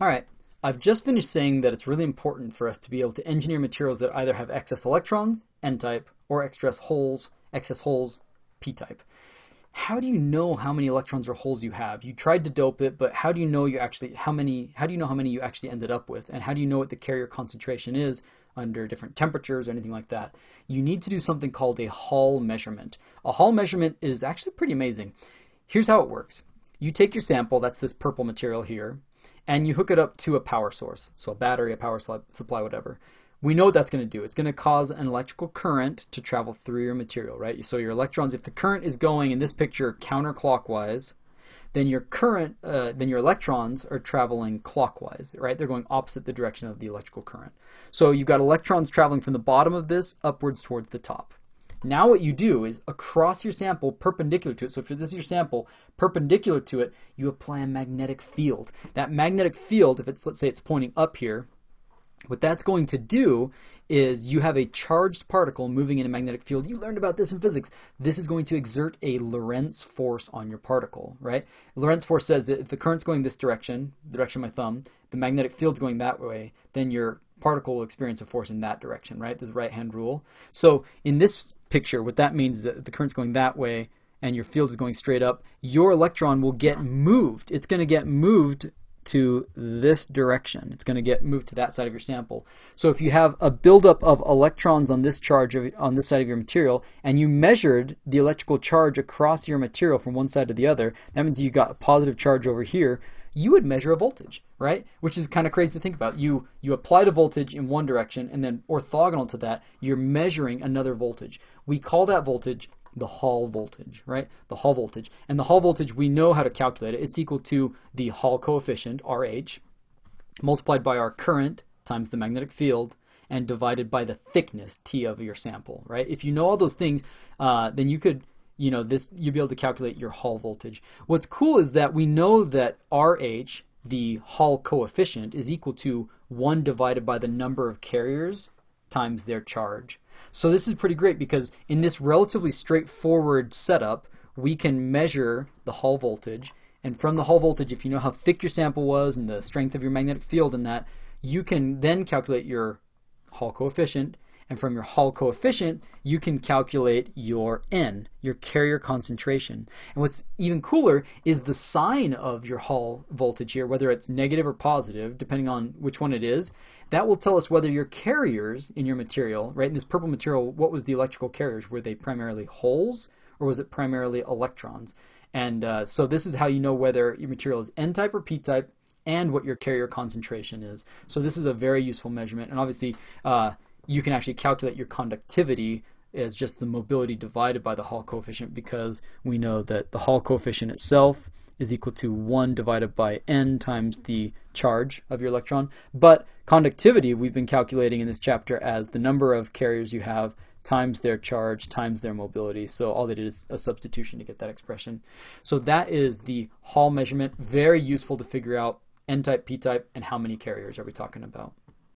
All right, I've just finished saying that it's really important for us to be able to engineer materials that either have excess electrons, n-type, or excess holes, excess holes, p-type. How do you know how many electrons or holes you have? You tried to dope it, but how do you know you actually how many how do you know how many you actually ended up with? And how do you know what the carrier concentration is under different temperatures or anything like that? You need to do something called a Hall measurement. A Hall measurement is actually pretty amazing. Here's how it works. You take your sample, that's this purple material here, and you hook it up to a power source, so a battery, a power supply, whatever. We know what that's going to do. It's going to cause an electrical current to travel through your material, right? So your electrons, if the current is going in this picture counterclockwise, then your current, uh, then your electrons are traveling clockwise, right? They're going opposite the direction of the electrical current. So you've got electrons traveling from the bottom of this upwards towards the top. Now what you do is across your sample, perpendicular to it. So if this is your sample, perpendicular to it, you apply a magnetic field. That magnetic field, if it's let's say it's pointing up here, what that's going to do is you have a charged particle moving in a magnetic field. You learned about this in physics. This is going to exert a Lorentz force on your particle, right? Lorentz force says that if the current's going this direction, the direction of my thumb, the magnetic field's going that way, then your particle will experience a force in that direction, right? This right hand rule. So in this picture, what that means is that the current's going that way and your field is going straight up, your electron will get moved. It's going to get moved to this direction. It's going to get moved to that side of your sample. So if you have a buildup of electrons on this charge of, on this side of your material, and you measured the electrical charge across your material from one side to the other, that means you got a positive charge over here. You would measure a voltage, right? Which is kind of crazy to think about. You you applied a voltage in one direction, and then orthogonal to that, you're measuring another voltage. We call that voltage the Hall voltage, right? The Hall voltage. And the Hall voltage, we know how to calculate it. It's equal to the Hall coefficient, RH, multiplied by our current times the magnetic field and divided by the thickness, T of your sample, right? If you know all those things, uh, then you could, you know, this, you'd be able to calculate your Hall voltage. What's cool is that we know that RH, the Hall coefficient, is equal to 1 divided by the number of carriers times their charge. So this is pretty great because in this relatively straightforward setup, we can measure the Hall voltage. And from the Hall voltage, if you know how thick your sample was and the strength of your magnetic field and that, you can then calculate your Hall coefficient and from your Hall coefficient, you can calculate your N, your carrier concentration. And what's even cooler is the sign of your Hall voltage here, whether it's negative or positive, depending on which one it is. That will tell us whether your carriers in your material, right, in this purple material, what was the electrical carriers? Were they primarily holes or was it primarily electrons? And uh, so this is how you know whether your material is N-type or P-type and what your carrier concentration is. So this is a very useful measurement. And obviously, uh, you can actually calculate your conductivity as just the mobility divided by the Hall coefficient because we know that the Hall coefficient itself is equal to 1 divided by n times the charge of your electron. But conductivity we've been calculating in this chapter as the number of carriers you have times their charge times their mobility. So all they did is a substitution to get that expression. So that is the Hall measurement. Very useful to figure out n-type, p-type, and how many carriers are we talking about.